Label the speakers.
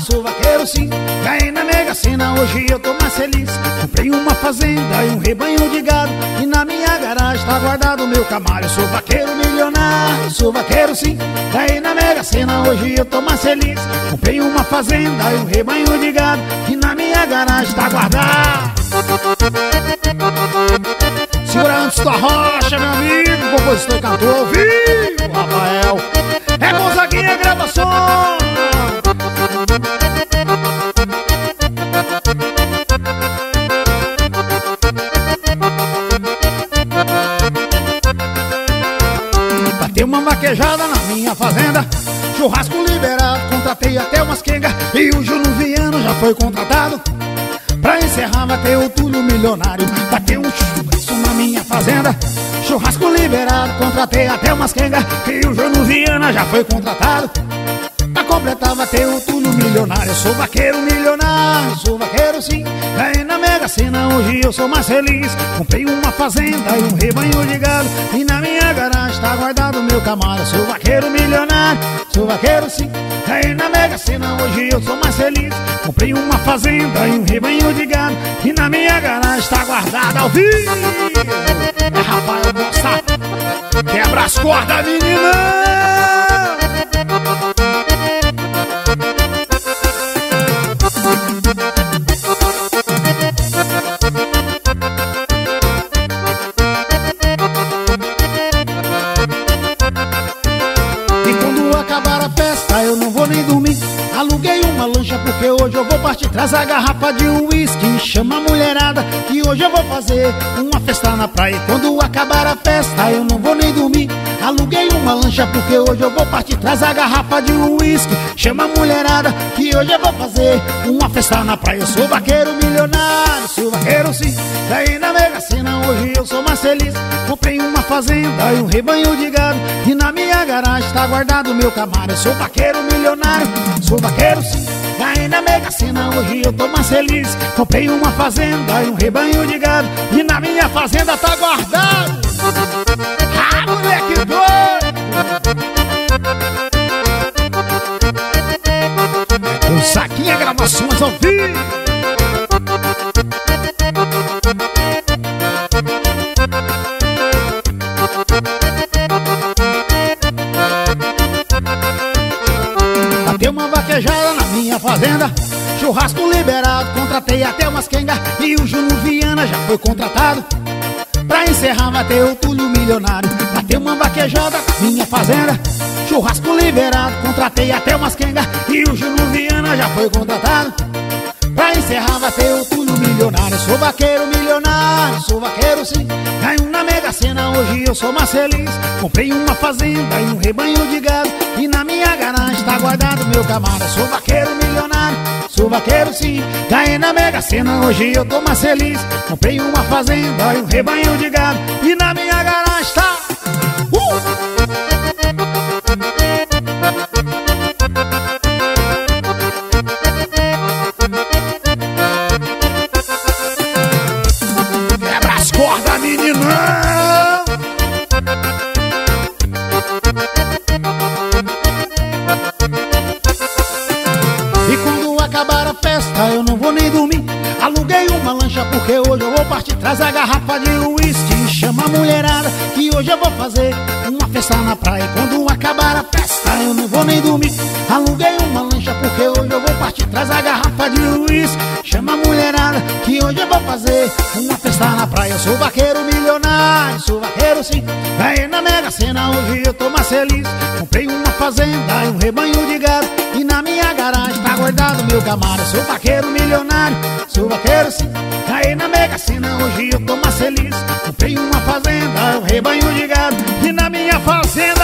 Speaker 1: sou vaqueiro sim. Ganhei na Mega Sena, hoje eu tô mais feliz. Comprei uma fazenda e um rebanho de gado. E na minha garagem tá guardado o meu camaro sou vaqueiro milionário, sou vaqueiro sim. Ganhei na Mega Sena, hoje eu tô mais feliz. Comprei uma fazenda e um rebanho de gado. E na minha garagem tá guardado. Segura antes da rocha, meu amigo. Compositor e cantor ao vivo, Rafael Na minha fazenda. Churrasco liberado, contratei até umas quengas. E o Juno Viano já foi contratado. Pra encerrar vai o Túlio Milionário. Bateu um churrasco na minha fazenda. Churrasco liberado, contratei até umas quengas. E o Juno Viana já foi contratado. Pra completar vai o Túlio Milionário. Eu sou vaqueiro milionário, sou vaqueiro sim. Ganhei na Mega Sena, hoje eu sou mais feliz. Comprei uma fazenda e um rebanho de gado. E na minha garagem tá guardado meu camaro Sou vaqueiro milionário, sou vaqueiro sim. Ganhei na Mega Sena, hoje eu sou mais feliz. Comprei uma fazenda e um rebanho de gado E na minha garagem tá guardado ao vivo. É Rafael Bossa Quebra as cordas, menina eu não vou nem dormir. Aluguei uma lancha porque hoje eu vou partir. Traz a garrafa de uísque Chama a mulherada que hoje eu vou fazer Uma festa na praia. Quando acabar a festa eu não vou nem dormir. Aluguei uma lancha porque hoje eu vou partir. Traz a garrafa de uísque Chama a mulherada que hoje eu vou fazer Uma festa na praia. Eu sou vaqueiro milionário Sou vaqueiro sim Daí na Mega Sena hoje eu sou mais feliz. Comprei uma fazenda e um rebanho de gado E na minha garagem tá guardado meu camaro Eu sou vaqueiro milionário Sou vaqueiro sim Ganhei na Mega Sena, hoje eu tô mais feliz. Comprei uma fazenda e um rebanho de gado E na minha fazenda tá guardado Bateu uma vaquejada na minha fazenda. Churrasco liberado, contratei até umas quengas. E o Juno Viana já foi contratado. Pra encerrar vai ter o Túlio Milionário. Bateu uma vaquejada na minha fazenda. Churrasco liberado, contratei até umas quengas. E o Juno Viana já foi contratado Pra encerrar vai o Túlio Milionário. Sou vaqueiro milionário, sou vaqueiro sim. Ganho na Mega Sena, hoje eu sou mais feliz. Comprei uma fazenda e um rebanho de gado. E na minha garagem tá guardado meu camaro. Sou vaqueiro milionário, sou vaqueiro sim. Ganhei na Mega Sena, hoje eu tô mais feliz. Comprei uma fazenda e um rebanho de gado. E na minha garagem tá... Uh! Acabar a festa eu não vou nem dormir. Aluguei uma lancha porque hoje eu vou partir. Traz a garrafa de uísque Chama a mulherada que hoje eu vou fazer Uma festa na praia. Quando acabar a festa eu não vou nem dormir. Aluguei uma lancha porque hoje eu vou partir. Traz a garrafa de uísque Chama a mulherada que hoje eu vou fazer Uma festa na praia. Eu sou vaqueiro milionário Sou vaqueiro sim. Ganhei na Mega Sena Hoje eu tô mais feliz. Comprei uma fazenda e um rebanho de guardado meu camaro Eu sou vaqueiro milionário Sou vaqueiro sim. Ganhei na Mega Sena Hoje eu tô mais feliz. Comprei uma fazenda um rebanho de gado. E na minha fazenda